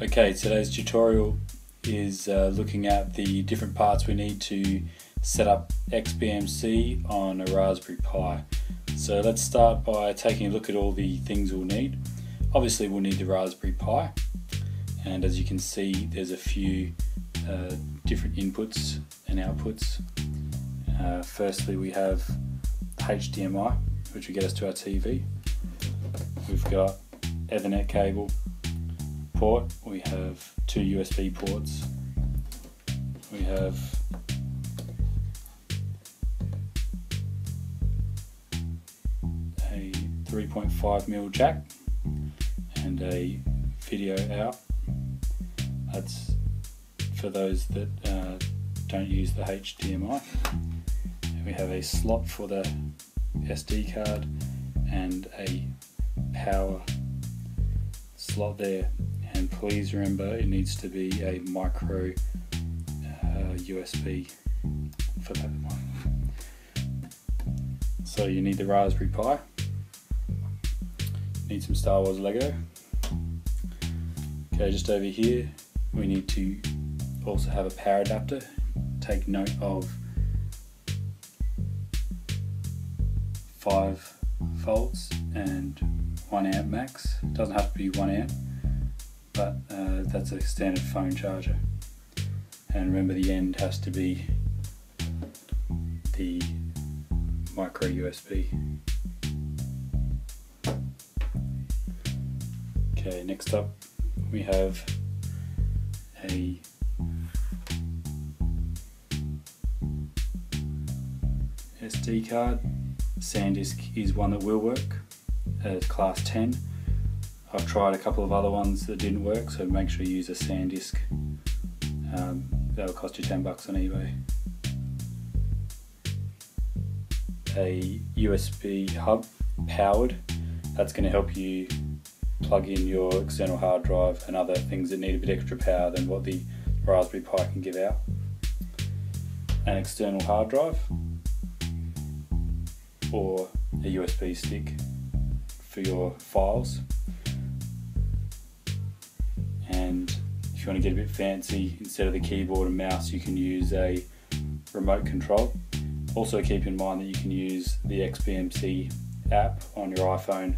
Okay, today's tutorial is uh, looking at the different parts we need to set up XBMC on a Raspberry Pi. So let's start by taking a look at all the things we'll need. Obviously we'll need the Raspberry Pi and as you can see there's a few uh, different inputs and outputs. Uh, firstly we have HDMI which will get us to our TV. We've got Ethernet cable port, we have two USB ports, we have a 3.5mm jack and a video out. That's for those that uh, don't use the HDMI. And we have a slot for the SD card and a power slot there and please remember it needs to be a micro uh, USB for that one. So you need the Raspberry Pi, need some Star Wars Lego. Okay, just over here we need to also have a power adapter. Take note of 5 volts and 1 amp max. It doesn't have to be 1 amp but uh, that's a standard phone charger. And remember the end has to be the micro USB. Okay, next up we have a SD card. SanDisk is one that will work, as class 10 I've tried a couple of other ones that didn't work, so make sure you use a SanDisk. Um, that'll cost you 10 bucks on eBay. A USB hub powered, that's going to help you plug in your external hard drive and other things that need a bit extra power than what the Raspberry Pi can give out. An external hard drive or a USB stick for your files and if you want to get a bit fancy, instead of the keyboard and mouse, you can use a remote control. Also, keep in mind that you can use the XBMC app on your iPhone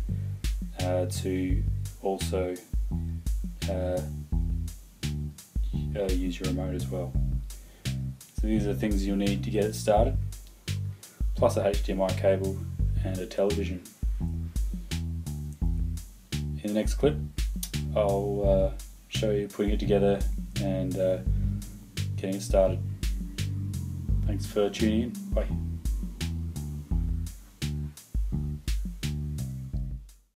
uh, to also uh, uh, use your remote as well. So, these are the things you'll need to get it started, plus a HDMI cable and a television. In the next clip, I'll uh, show you putting it together and uh, getting it started. Thanks for tuning in. Bye.